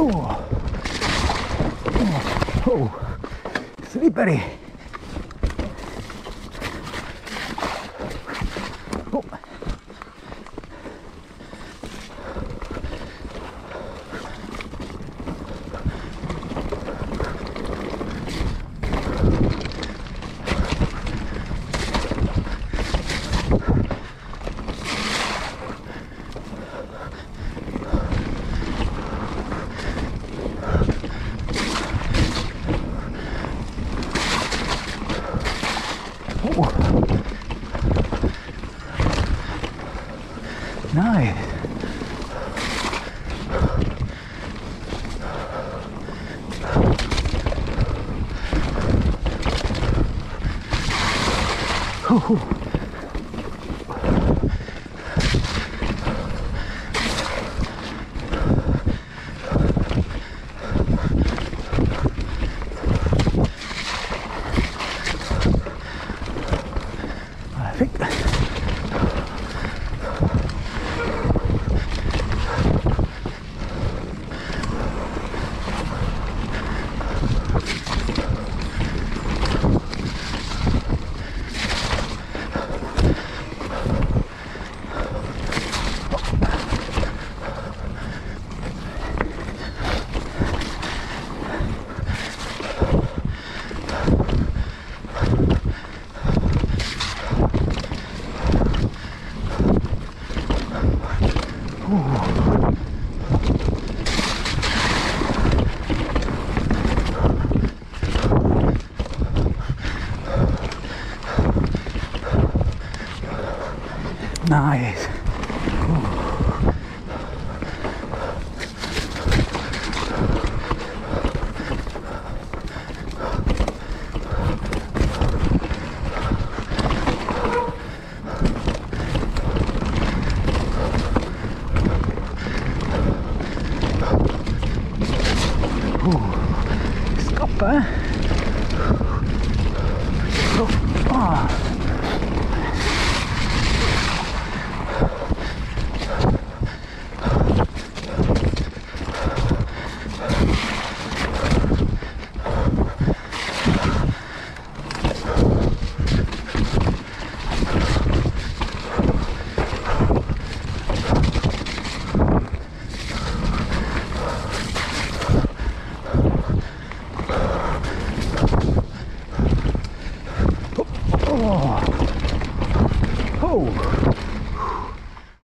Oh, oh, oh. slippery. Nice. Whew. Nice. Stoppa. Oh, ah. Oh.